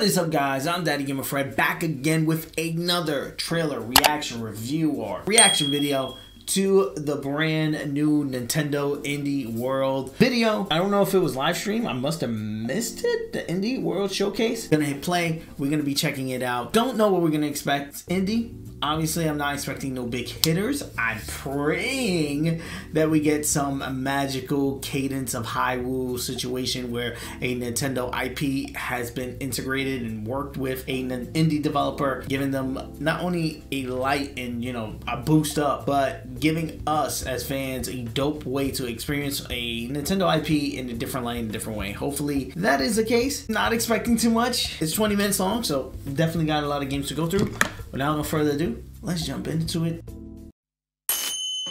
What is up guys, I'm Daddy Gamer Fred back again with another trailer reaction review or reaction video to the brand new Nintendo Indie World video. I don't know if it was live stream. I must have missed it. The Indie World Showcase. Gonna hit play. We're gonna be checking it out. Don't know what we're gonna expect. Indie Obviously, I'm not expecting no big hitters. I'm praying that we get some magical cadence of Hyrule situation where a Nintendo IP has been integrated and worked with a indie developer, giving them not only a light and you know a boost up, but giving us as fans a dope way to experience a Nintendo IP in a different light, in a different way. Hopefully, that is the case. Not expecting too much. It's 20 minutes long, so definitely got a lot of games to go through. Without no further ado, let's jump into it.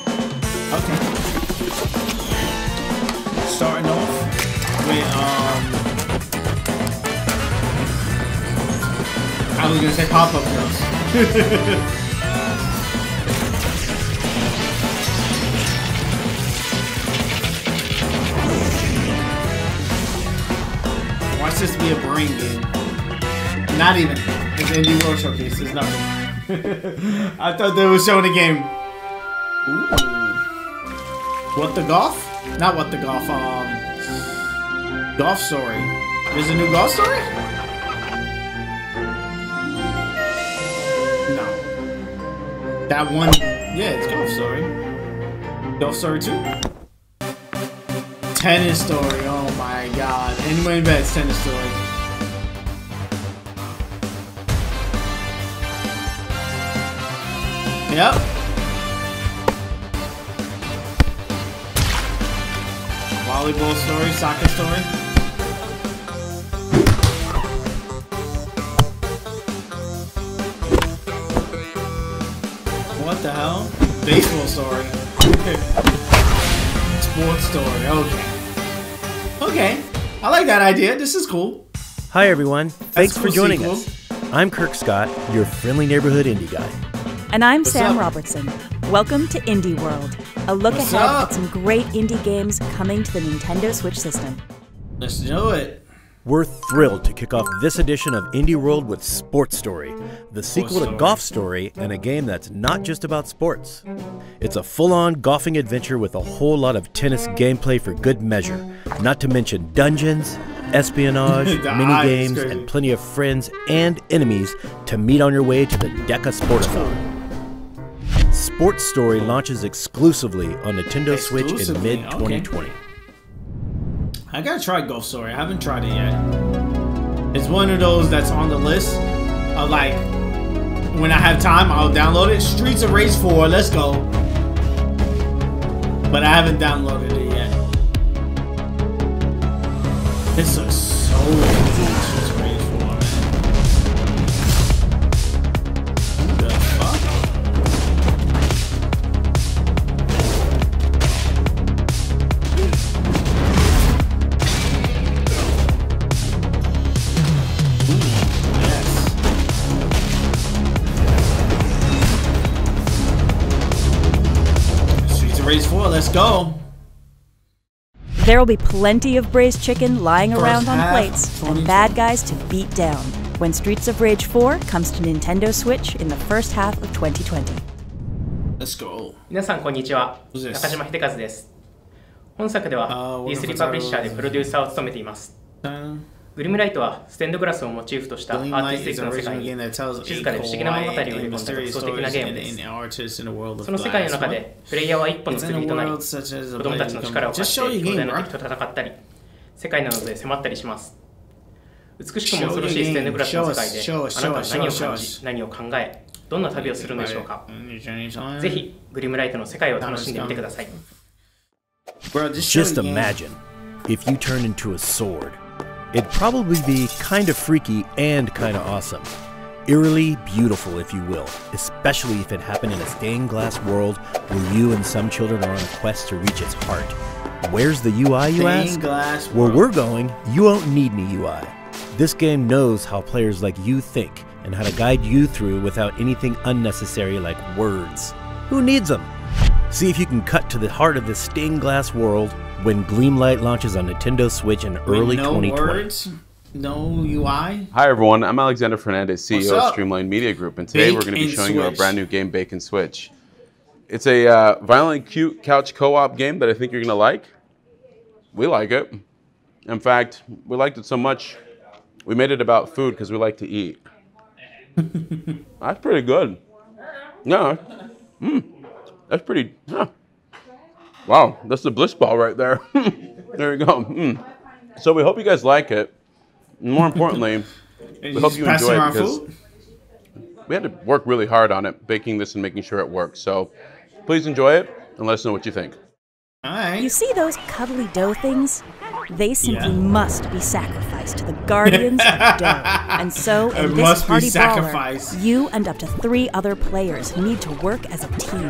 Okay. Starting off with um I was gonna say pop-up girls. Watch this be a brain game. Not even. Indie World Showcase. There's nothing. I thought they were showing a game. Ooh. What the golf? Not what the golf. Um, golf story. There's a new golf story. No. That one. Yeah, it's golf story. Golf story two. Tennis story. Oh my god. Anyone bets tennis story. Yep. Volleyball story, soccer story. What the hell? Baseball story. Sports story, okay. Okay. I like that idea. This is cool. Hi everyone. Thanks cool for joining sequel. us. I'm Kirk Scott, your friendly neighborhood indie guy. And I'm What's Sam up? Robertson. Welcome to Indie World, a look What's ahead up? at some great indie games coming to the Nintendo Switch system. Let's do it. We're thrilled to kick off this edition of Indie World with Sports Story, the sequel Story. to Golf Story and a game that's not just about sports. It's a full on golfing adventure with a whole lot of tennis gameplay for good measure, not to mention dungeons, espionage, The mini games, and plenty of friends and enemies to meet on your way to the Deca Sportathon. Sports Story launches exclusively on Nintendo Switch in mid 2020. I gotta try Golf Story. I haven't tried it yet. It's one of those that's on the list of like when I have time, I'll download it. Streets of Rage 4, let's go. But I haven't downloaded it yet. This looks so cool. Let's go. There will be plenty of braised chicken lying First around on half, plates 2020. and bad guys to beat down when Streets of Rage 4 comes to Nintendo Switch in the first half of 2020. Let's go. 皆さんこんにちは?中島秀和です本作であはー D3 パブリッシャーでプロデューサーを務めていますグリムライトはステンドグラスをモチーフとしたアーティスティックの世界に静かで不思議な物語を読み込んだ独創的なゲームです。その世界の中で、プレイヤーは一歩の釣りとなり、子供たちの力を貸して強大な敵と戦ったり、世界なので迫ったりします。美しくも恐ろしいステンドグラスの世界で、あなたは何を感じ、何を考え、どんな旅をするのでしょうか。ぜひ、グリムライトの世界を楽しんでみてください。Just imagine if you turn into a sword. It'd probably be kind of freaky and kind of awesome. Eerily beautiful, if you will, especially if it happened in a stained glass world where you and some children are on a quest to reach its heart. Where's the UI, you Stained ask? glass Where we're going, you won't need any UI. This game knows how players like you think and how to guide you through without anything unnecessary like words. Who needs them? See if you can cut to the heart of this stained glass world when Gleamlight launches on Nintendo Switch in With early no 2020. words? no UI. Hi everyone, I'm Alexander Fernandez, CEO of? Streamline Media Group, and today Bake we're going to be and showing you our brand new game, Bake 'N Switch. It's a uh, violently cute couch co-op game that I think you're going to like. We like it. In fact, we liked it so much, we made it about food because we like to eat. That's pretty good. Yeah. Mm, that's pretty. Huh. Wow, that's the bliss ball right there. there you go. Mm. So we hope you guys like it. And More importantly, we hope you enjoy it because food? we had to work really hard on it, baking this and making sure it works. So please enjoy it and let us know what you think. All right. You see those cuddly dough things? They simply Yeah. must be sacrificed to the guardians of dough. And so, in It this party sacrificed. you and up to three other players need to work as a team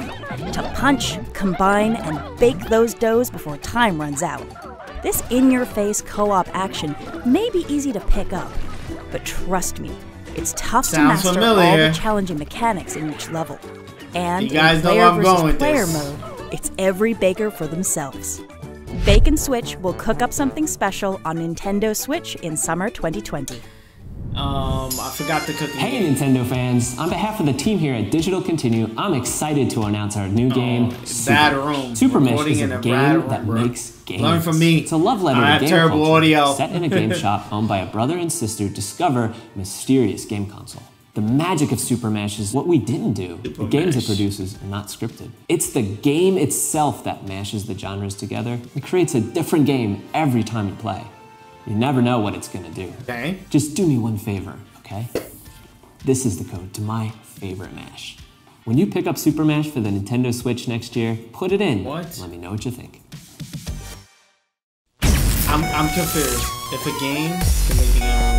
to punch, combine, and bake those doughs before time runs out. This in-your-face co-op action may be easy to pick up, but trust me, it's tough Sounds to master all the challenging mechanics in each level. And You guys in player versus going player this. mode, it's every baker for themselves. Bake 'N Switch will cook up something special on Nintendo Switch in summer 2020. Um, I forgot the cooking. Hey game. Nintendo fans! On behalf of the team here at Digital Continue, I'm excited to announce our new game, Super, bad room. SuperMash is a a game bad room, that bro. makes games. Learn from me. It's a love letter I to have game terrible culture. audio. Set in a game shop owned by a brother and sister discover mysterious game console. The magic of SuperMash is what we didn't do. the games it produces are not scripted. It's the game itself that mashes the genres together and creates a different game every time you play. You never know what it's gonna do. Okay. Just do me one favor, okay? This is the code to my favorite Mash. When you pick up SuperMash for the Nintendo Switch next year, put it in. What? Let me know what you think. I'm, I'm confused. If a game can make it own. Okay. Find out. This is the game that makes it-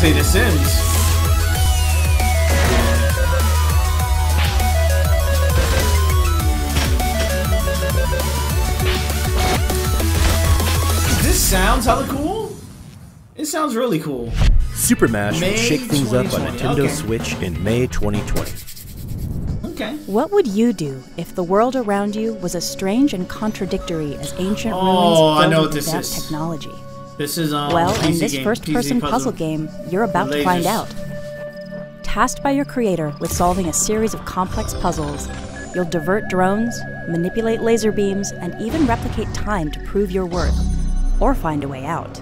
This- I'm gonna say The Sims. This sounds hella cool. It sounds really cool. SuperMash will shake things up on Nintendo okay. Switch in May 2020. Okay. What would you do if the world around you was as strange and contradictory as ancient Oh, ruins I filled know with what this advanced is. technology? This is um. Well, in this first-person puzzle game, you're about to find out. Tasked by your creator with solving a series of complex puzzles, you'll divert drones, manipulate laser beams, and even replicate time to prove your worth, or find a way out.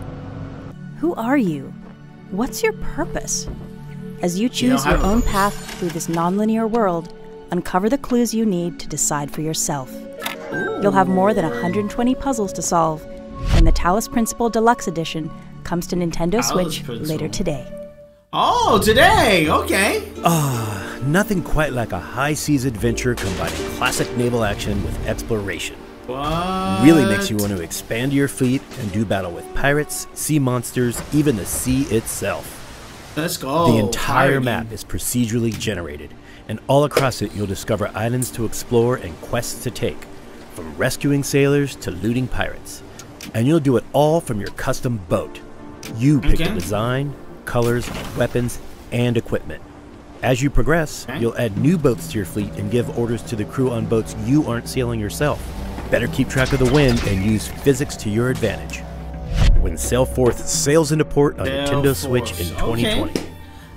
Who are you? What's your purpose? As you choose have your own path through this nonlinear world, uncover the clues you need to decide for yourself. You'll have more than 120 puzzles to solve, and the Talos Principle Deluxe Edition comes to Nintendo Talos Switch Principle. later today. Oh, today. Okay. Ah, Nothing quite like a high seas adventure combining classic naval action with exploration. What? Really makes you want to expand your fleet and do battle with pirates, sea monsters, even the sea itself. Let's go. The entire Pirate map is procedurally generated, and all across it you'll discover islands to explore and quests to take, from rescuing sailors to looting pirates. And you'll do it all from your custom boat. You pick Okay. the design, colors, weapons, and equipment. As you progress, Okay. you'll add new boats to your fleet and give orders to the crew on boats you aren't sailing yourself. Better keep track of the wind and use physics to your advantage. When Sail Forth sails into port on Nintendo Switch in 2020. Okay.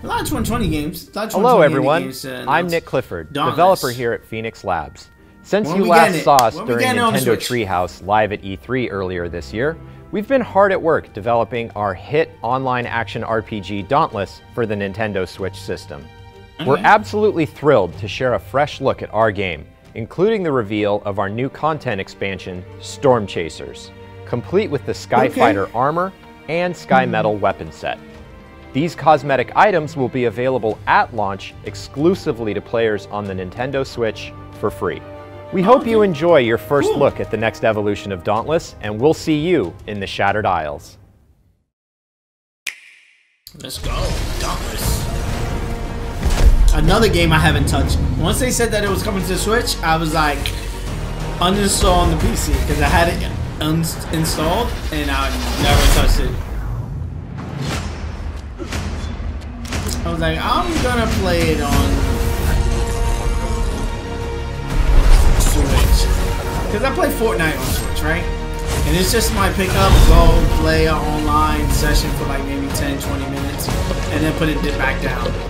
A lot of 2020 games. A lot of Hello, 2020 everyone. Games, uh, I'm. Nick Clifford, Dauntless. developer here at Phoenix Labs. Since When you last saw us When during getting on the Nintendo Treehouse live at E3 earlier this year, we've been hard at work developing our hit online action RPG Dauntless for the Nintendo Switch system. Mm-hmm. We're absolutely thrilled to share a fresh look at our game, including the reveal of our new content expansion, Storm Chasers, complete with the Skyfighter armor and Sky mm-hmm. Metal weapon set. These cosmetic items will be available at launch exclusively to players on the Nintendo Switch for free. We hope you enjoy your first look at the next evolution of Dauntless, and we'll see you in the Shattered Isles. Let's go. Dauntless. Another game I haven't touched. Once they said that it was coming to the Switch, I was like, uninstall on the PC because I had it uninstalled and I never touched it. I was like, I'm gonna play it on because I play Fortnite on Switch, right? And it's just my pick up, go play an online session for like maybe 10, 20 minutes, and then put it back down.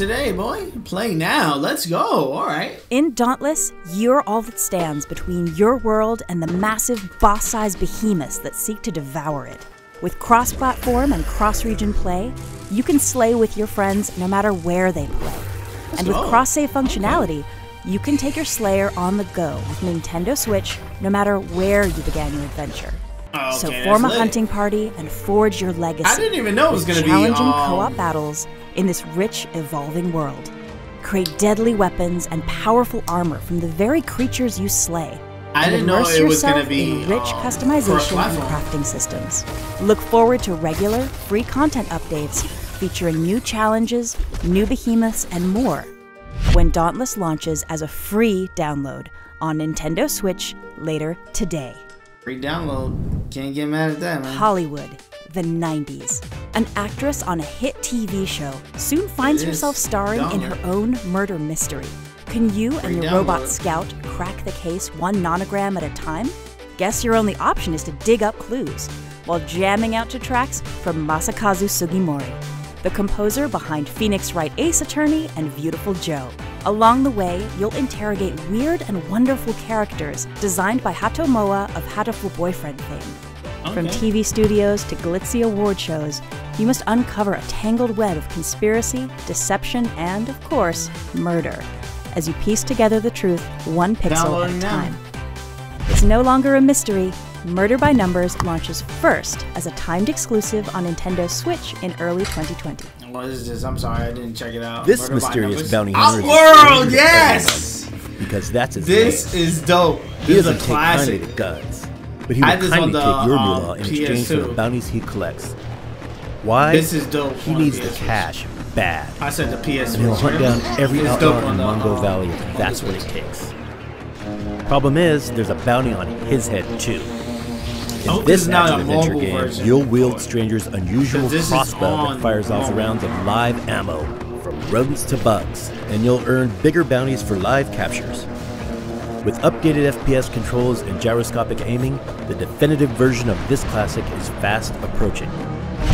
Today, boy. Play now. Let's go. All right. In Dauntless, you're all that stands between your world and the massive boss sized behemoths that seek to devour it. With cross platform and cross region play, you can slay with your friends no matter where they play. and with cross save functionality, you can take your Slayer on the go with Nintendo Switch no matter where you began your adventure. Oh, so form a lit. hunting party and forge your legacy. I didn't even know it was gonna be, challenging um, co-op battles in this rich, evolving world. Create deadly weapons and powerful armor from the very creatures you slay. I didn't know it was yourself gonna be, rich um, customization and crafting systems. Look forward to regular, free content updates featuring new challenges, new behemoths, and more when Dauntless launches as a free download on Nintendo Switch later today. Free download. Can't get mad at that, man. Hollywood, the 90s. An actress on a hit TV show soon finds herself starring in her own murder mystery. Can you and your robot scout crack the case one nonogram at a time? Guess your only option is to dig up clues while jamming out to tracks from Masakazu Sugimori, the composer behind Phoenix Wright Ace Attorney and Beautiful Joe. Along the way, you'll interrogate weird and wonderful characters designed by Hato Moa of Hatoful Boyfriend fame. From TV studios to glitzy award shows, you must uncover a tangled web of conspiracy, deception, and, of course, murder as you piece together the truth one pixel at Downloading a now. time. It's no longer a mystery. Murder by Numbers launches first as a timed exclusive on Nintendo Switch in early 2020. What is this? I'm sorry, I didn't check it out. This Murder mysterious bounty hunter is a Oddworld, yes! because that's his This name. is dope. He is a doesn't take kindly classic. guns, but he will kindly the, take your um, moolah in exchange for the bounties he collects. Why? This is dope He needs the cash bad. I said the PS. and he'll hunt down every outlaw in the, Mongo um, Valley if that's what it takes. Problem is, there's a bounty on his head too. In Oh, this this action a adventure game, version. you'll wield Stranger's unusual crossbow that fires off rounds of live ammo, from rodents to bugs, and you'll earn bigger bounties for live captures. With updated FPS controls and gyroscopic aiming, the definitive version of this classic is fast approaching.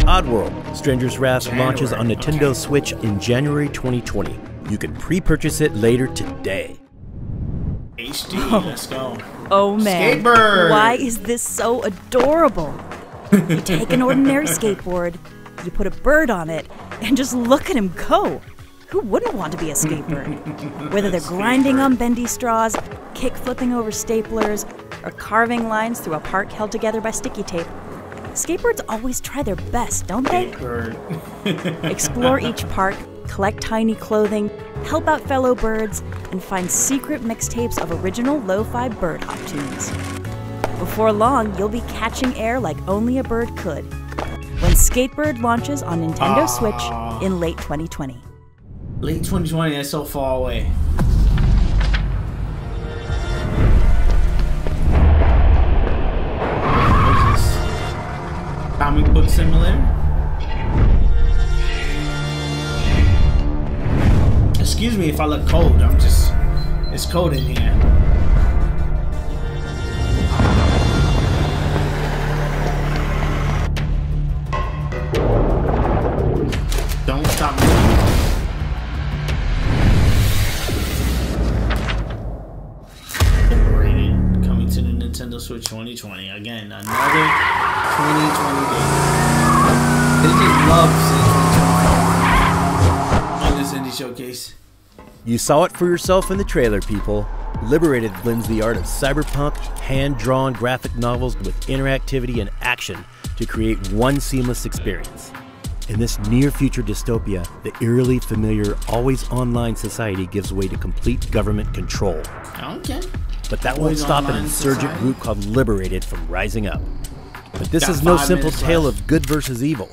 Oddworld, Stranger's Wrath launches on Nintendo okay. Switch in January 2020. You can pre-purchase it later today. HD. Oh. Let's go. Oh man. Skatebird. Why is this so adorable? you take an ordinary skateboard, you put a bird on it, and just look at him go. Who wouldn't want to be a skatebird? Whether they're grinding on bendy straws, kick flipping over staplers, or carving lines through a park held together by sticky tape, skateboards always try their best, don't they? Explore each park, collect tiny clothing, help out fellow birds, and find secret mixtapes of original lo fi bird hop tunes. Before long, you'll be catching air like only a bird could when Skatebird launches on Nintendo Switch in late 2020. Late 2020. That's so far away. Comic book simulator. Excuse me if I look cold. I'm just. It's cold in here. Switch 2020. Again, another 2020 game. They just love on this indie showcase. You saw it for yourself in the trailer, people. Liberated blends the art of cyberpunk, hand drawn graphic novels with interactivity and action to create one seamless experience. In this near future dystopia, the eerily familiar, always online society gives way to complete government control. Okay. But that won't stop an insurgent society. group called Liberated from rising up. But this Got is no simple tale left. of good versus evil.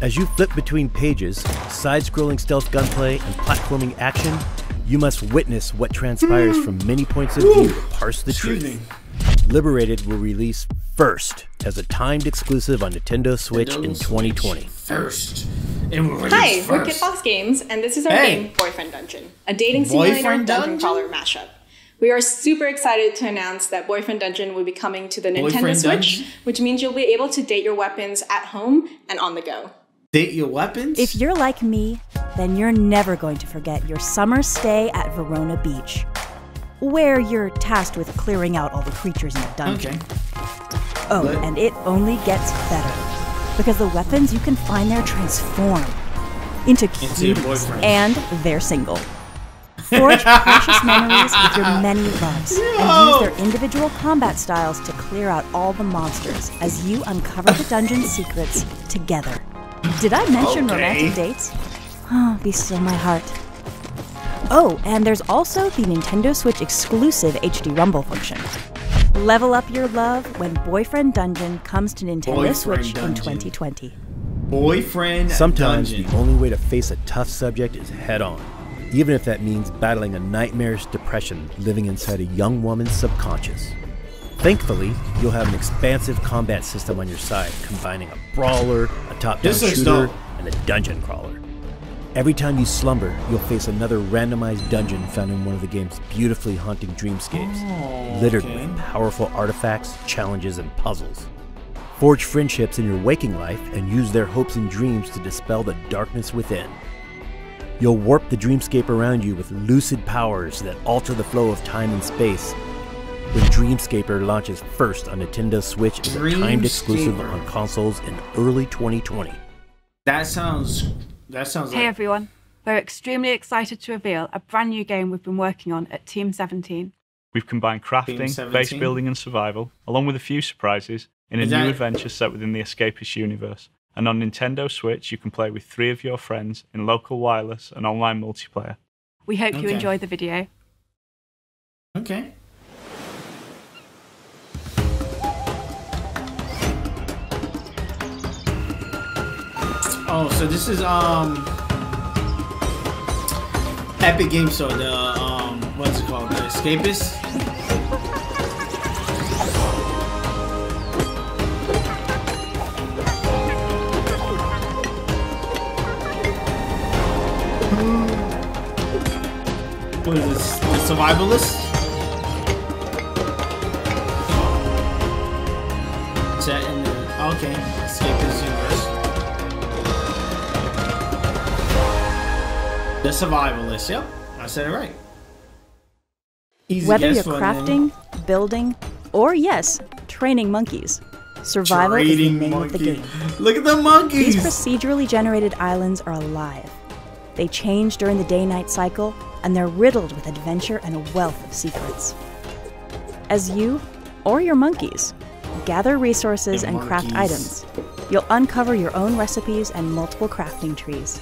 As you flip between pages, side scrolling stealth gunplay, and platforming action, you must witness what transpires from hmm. many points of view to parse the Excuse truth. me. Liberated will release first as a timed exclusive on Nintendo Switch in 2020. Switch First. And we're Hi, released we're first. Kitbox Games, and this is our Hey. game Boyfriend Dungeon, a dating simulator Boyfriend dungeon Dungeon? crawler mashup. We are super excited to announce that Boyfriend Dungeon will be coming to the Nintendo Boyfriend Switch, Dungeon? which means you'll be able to date your weapons at home and on the go. Date your weapons? If you're like me, then you're never going to forget your summer stay at Verona Beach, where you're tasked with clearing out all the creatures in the dungeon. Okay. Oh, But- and it only gets better. Because the weapons you can find there transform into cute your cuties, and they're single. Forge precious memories with your many loves, and use their individual combat styles to clear out all the monsters as you uncover the dungeon secrets together. Did I mention Okay. romantic dates? Oh, be still my heart. Oh, and there's also the Nintendo Switch exclusive HD Rumble function. Level up your love when Boyfriend Dungeon comes to Nintendo Boyfriend Switch in 2020. Boyfriend Sometimes dungeon. the only way to face a tough subject is head on, even if that means battling a nightmarish depression living inside a young woman's subconscious. Thankfully, you'll have an expansive combat system on your side, combining a brawler, a top-down shooter, and a dungeon crawler. Every time you slumber, you'll face another randomized dungeon found in one of the game's beautifully haunting dreamscapes, littered okay. with powerful artifacts, challenges, and puzzles. Forge friendships in your waking life and use their hopes and dreams to dispel the darkness within. You'll warp the dreamscape around you with lucid powers that alter the flow of time and space. When Dreamscaper launches first on Nintendo Switch as a timed exclusive on consoles in early 2020. That sounds. That sounds Hey like. everyone, we're extremely excited to reveal a brand new game we've been working on at Team 17. We've combined crafting, base building, and survival, along with a few surprises, in a Is new adventure set within the Escapist universe. And on Nintendo Switch, you can play with three of your friends in local wireless and online multiplayer. We hope you Okay. enjoy the video. Okay. Oh, so this is um Epic Game Store, the um what's it called? The Escapist? What is this? The Survivalist? Set in the okay, Escapist universe. The Survivalist. Yep, I said it right. Easy Whether you're for a name. crafting, building, or yes, training monkeys, survival is the Trading name of the game. Look at the monkeys. These procedurally generated islands are alive. They change during the day night cycle, and they're riddled with adventure and a wealth of secrets. As you, or your monkeys, gather resources and craft items, you'll uncover your own recipes and multiple crafting trees.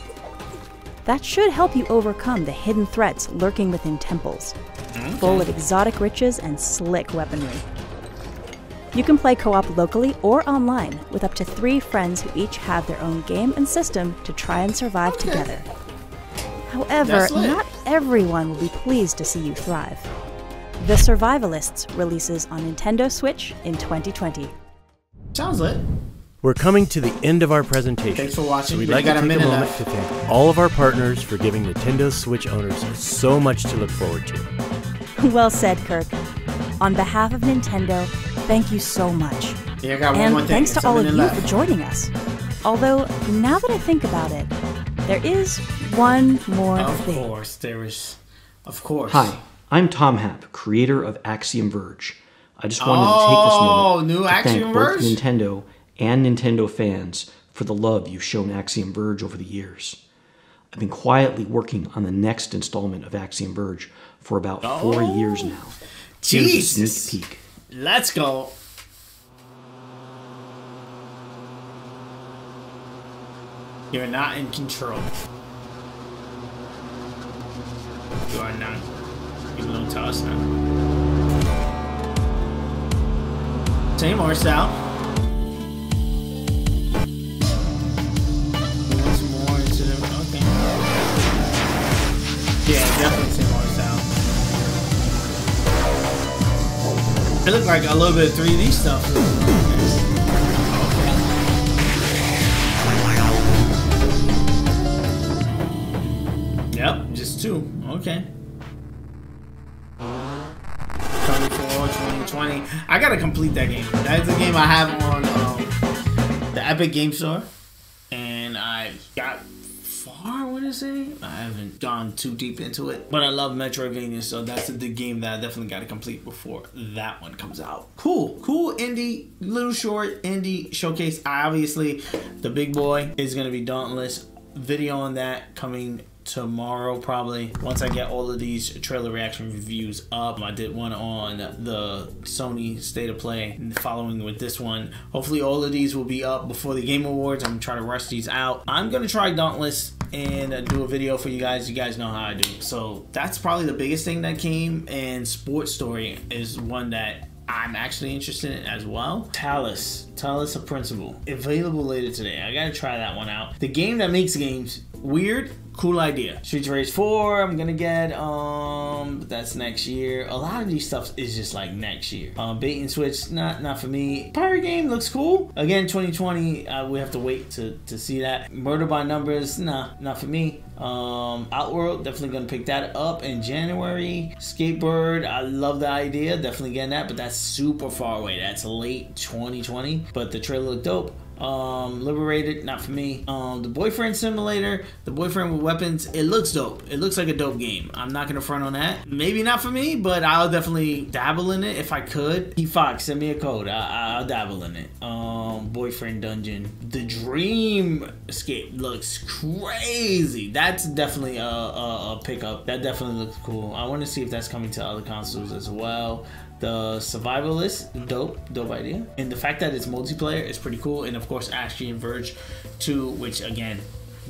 That should help you overcome the hidden threats lurking within temples, full of exotic riches and slick weaponry. You can play co op locally or online with up to three friends who each have their own game and system to try and survive together. However, not everyone will be pleased to see you thrive. The Survivalists releases on Nintendo Switch in 2020. Sounds lit. We're coming to the end of our presentation. Thanks for watching. So we'd We like got to a take a moment left. to thank all of our partners for giving Nintendo Switch owners so much to look forward to. well said, Kirk. On behalf of Nintendo, thank you so much. Yeah, I got one and more thing. thanks to It's all of you left. for joining us. Although, now that I think about it, there is one more Of thing. course, there is. Of course. Hi, I'm Tom Happ, creator of Axiom Verge. I just wanted to take this moment Oh, new to Axiom thank Verge? both Nintendo and Nintendo fans for the love you've shown Axiom Verge over the years. I've been quietly working on the next installment of Axiom Verge for about four Oh. years now. Here's a sneak peek. Let's go. You're not in control. You are not. You belong to us now. Same art style. Once more into the okay. Yeah, definitely same art style. It looked like a little bit of 3D stuff. Two. Okay. 2020. I gotta complete that game. That's a game I have on um, the Epic Game Store. And I got far, I want to say. I haven't gone too deep into it. But I love Metroidvania, so that's the game that I definitely got to complete before that one comes out. Cool, cool indie, little short indie showcase. Obviously, the big boy is to be Dauntless. Video on that coming tomorrow probably. Once i get all of these trailer reaction reviews up i did one on the sony state of play and following with this one. Hopefully all of these will be up before the game awards. I'm gonna try to rush these out. I'm gonna try dauntless and uh, do a video for you guys. You guys know how i do. So that's probably the biggest thing that came and sports story is one that I'm actually interested in as well. Talos, Talos a Principle, available later today. I gotta try that one out. The game that makes games weird, cool idea. Streets of Rage 4, I'm gonna get. Um, that's next year. A lot of these stuff is just like next year. Um, bait and switch, not not for me. Pirate game looks cool. Again, 2020, uh, we have to wait to to see that. Murder by Numbers, nah, not for me. Um, Oddworld, definitely gonna pick that up in January. Skatebird, I love the idea, definitely getting that, but that's super far away. That's late 2020, but the trailer looked dope. Um, Liberated, not for me. Um, the Boyfriend Simulator, the Boyfriend with Weapons, it looks dope. It looks like a dope game. I'm not gonna front on that. Maybe not for me, but I'll definitely dabble in it if I could. P Fox, send me a code. I- I'll dabble in it. Um, Boyfriend Dungeon, the Dream Escape looks crazy. That's definitely a, a, a pickup. That definitely looks cool. I want to see if that's coming to other consoles as well. The survivalist, dope, dope idea. And the fact that it's multiplayer is pretty cool. And of course, Axiom Verge 2, which again,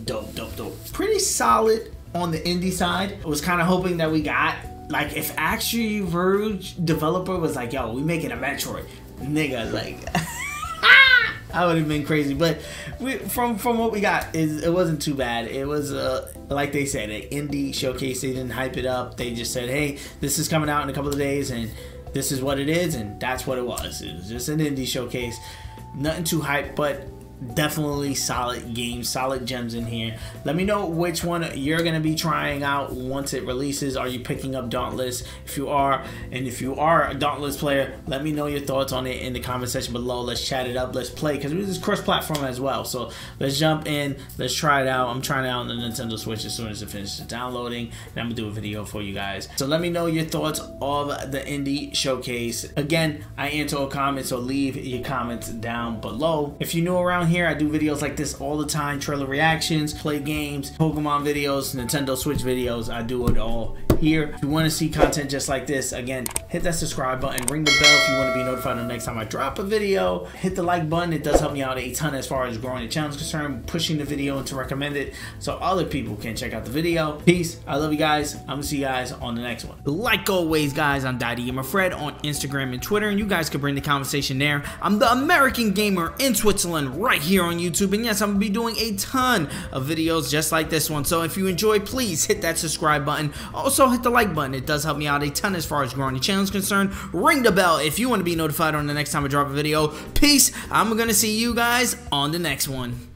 dope, dope, dope. Pretty solid on the indie side. I was kind of hoping that we got, like, if Axiom Verge developer was like, yo, we making a Metroid. Nigga, like, I would have been crazy. But we, from from what we got, is it wasn't too bad. It was uh, like they said, an indie showcase. They didn't hype it up. They just said, hey, this is coming out in a couple of days, and this is what it is, and that's what it was. It was just an indie showcase. Nothing too hype, but definitely solid games, solid gems in here. Let me know which one you're gonna be trying out once it releases. Are you picking up Dauntless? If you are, and if you are a Dauntless player, let me know your thoughts on it in the comment section below. Let's chat it up. Let's play because this is cross-platform as well. So let's jump in. Let's try it out. I'm trying it out on the Nintendo Switch as soon as it finishes downloading, and I'm gonna do a video for you guys. So let me know your thoughts of the indie showcase. Again, I answer all comments, so leave your comments down below. If you're new around here, I do videos like this all the time. Trailer reactions, play games, Pokemon videos, Nintendo Switch videos. I do it all here. If you want to see content just like this, again, hit that subscribe button, ring the bell if you want to be notified the next time I drop a video. Hit the like button. It does help me out a ton as far as growing the channel is concerned, pushing the video and to recommend it so other people can check out the video. Peace. I love you guys. I'm going to see you guys on the next one. Like always, guys, I'm Daddy Gamer Fred on Instagram and Twitter, and you guys can bring the conversation there. I'm the American Gamer in Switzerland right here on YouTube, and yes, I'm going to be doing a ton of videos just like this one. So if you enjoy, please hit that subscribe button. Also, hit the like button. It does help me out a ton as far as growing the channel is concerned. Ring the bell if you want to be notified on the next time I drop a video. Peace. I'm going to see you guys on the next one.